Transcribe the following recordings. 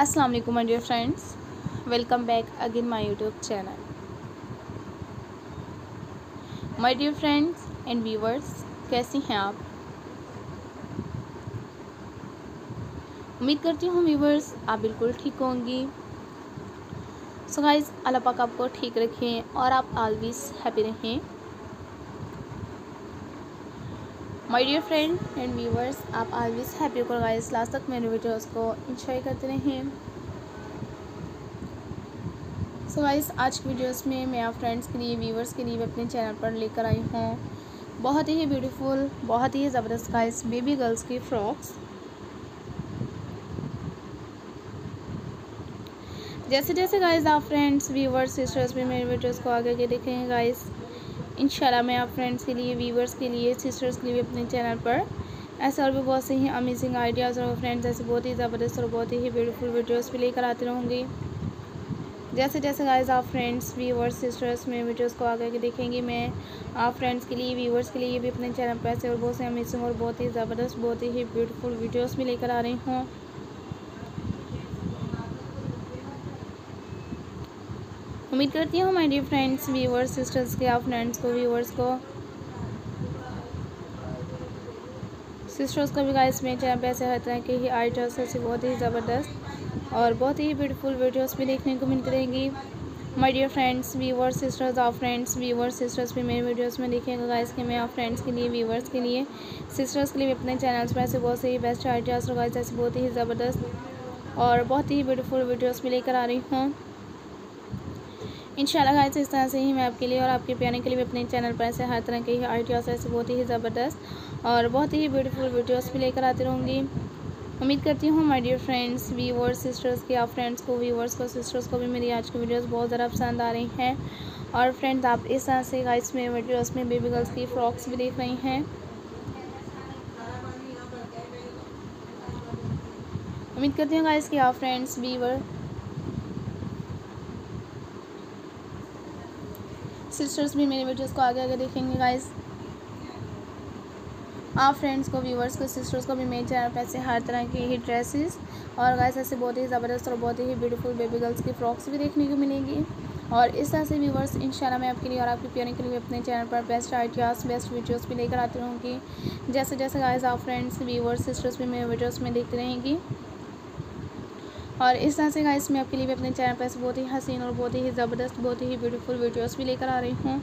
अस्सलाम वालेकुम my dear friends welcome back again my YouTube channel my dear friends and viewers कैसी हैं आप? उम्मीद करती हूँ व्यूवर्स आप बिल्कुल ठीक होंगी। सो गाइस अल्लाह पाक आपको ठीक रखें और आप ऑलवेज हैप्पी रहें। My dear friend and viewers आप ऑलवेज हैप्पी होकर गाइस लास्ट तक मेरे वीडियोस को इंजॉय करते रहें। सो so गाइस आज की वीडियोस में मैं आप फ्रेंड्स के लिए व्यूवर्स के लिए अपने चैनल पर लेकर आई हूँ। बहुत ही ब्यूटीफुल बहुत ही ज़बरदस्त गाइस बेबी गर्ल्स की फ्रॉक्स जैसे जैसे गाइस आप फ्रेंड्स व्यूवर्स सिस्टर्स भी मेरे वीडियोस को आगे आगे देखेंगे गाइस इंशाल्लाह मैं आप फ्रेंड्स के लिए व्यूवर्स के लिए सिस्टर्स के लिए अपने चैनल पर ऐसे और भी बहुत से ही अमेजिंग आइडियाज़ और फ्रेंड्स ऐसे बहुत ही ज़बरदस्त और बहुत ही ब्यूटीफुल वीडियोस भी लेकर आती रहूँगी। जैसे जैसे गाइज़ आप फ्रेंड्स व्यूवर्स सिस्टर्स में वीडियोस को आगे के देखेंगे, मैं आप फ्रेंड्स के लिए व्यूवर्स के लिए भी अपने चैनल पर ऐसे और बहुत से अमेजिंग और बहुत ही ज़बरदस्त, बहुत ही ब्यूटीफुल वीडियोज़ भी लेकर आ रही हूँ। उम्मीद करती हूँ my dear friends viewers sisters के आप फ्रेंड्स को व्यूवर्स को सिस्टर्स को भी गाइस मेरे चैनल पे ऐसे हर तरह के ही आइटम्स ऐसे बहुत ही ज़बरदस्त और बहुत ही ब्यूटीफुल वीडियोस भी देखने को मिलती रहेंगी। My dear friends viewers sisters आप फ्रेंड्स व्यूवर्स सिस्टर्स भी मेरे वीडियोस में देखेंगे गाइस कि मैं आप फ्रेंड्स के लिए व्यूवर्स के लिए सिस्टर्स के लिए भी अपने चैनल्स पर ऐसे बहुत से ही बेस्ट आइडियाज़ और गाइस ऐसे बहुत ही ज़बरदस्त और बहुत ही ब्यूटीफुल वीडियोज़ भी लेकर आ रही हूँ। इंशाल्लाह गाइस, इस तरह से ही मैं आपके लिए और आपके प्यारे के लिए भी अपने चैनल पर ऐसे हर तरह के ही आइडियाज़ ऐसे बहुत ही ज़बरदस्त और बहुत ही ब्यूटीफुल वीडियोस भी लेकर आती रहूँगी। उम्मीद करती हूँ my dear friends viewers sisters के आप फ्रेंड्स को व्यूवर्स को सिस्टर्स को भी मेरी आज की वीडियोस बहुत ज़्यादा पसंद आ रही हैं। और फ्रेंड्स आप इस तरह से गाइस में वीडियोस में बेबी गर्ल्स की फ्रॉक्स भी देख रही हैं। उम्मीद करती हूँ गाइस कि आप फ्रेंड्स व्यूवर सिस्टर्स भी मेरे वीडियोस को आगे आगे देखेंगे गाइस आप फ्रेंड्स को व्यूवर्स को सिस्टर्स को भी मेरे चैनल पर ऐसे हर तरह की ही ड्रेसेस और गाइस ऐसे बहुत ही ज़बरदस्त और बहुत ही ब्यूटीफुल बेबी गर्ल्स की फ्रॉक्स भी देखने को मिलेंगी. और इस तरह से व्यूवर्स इंशाल्लाह मैं आपके लिए और आपके प्यारे के लिए अपने चैनल पर बेस्ट आइडियाज़ बेस्ट वीडियोस भी लेकर आती रहूँगी. जैसे जैसे गाइस आप फ्रेंड्स व्यूवर्स सिस्टर्स भी मेरे वीडियोज़ में देखती रहेंगी. और इस तरह से गाइस मैं आपके लिए भी अपने चैनल पर बहुत ही हसीन और बहुत ही ज़बरदस्त, बहुत ही ब्यूटीफुल वीडियोस भी लेकर आ रही हूँ।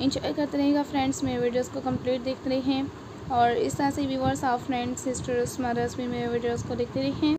इंजॉय करते रहेगा फ्रेंड्स मेरे वीडियोस को कंप्लीट देखते रहें और इस तरह से व्यूवर्स आप फ्रेंड्स सिस्टर्स मदर्स भी मेरे वीडियोज़ को देखते रहें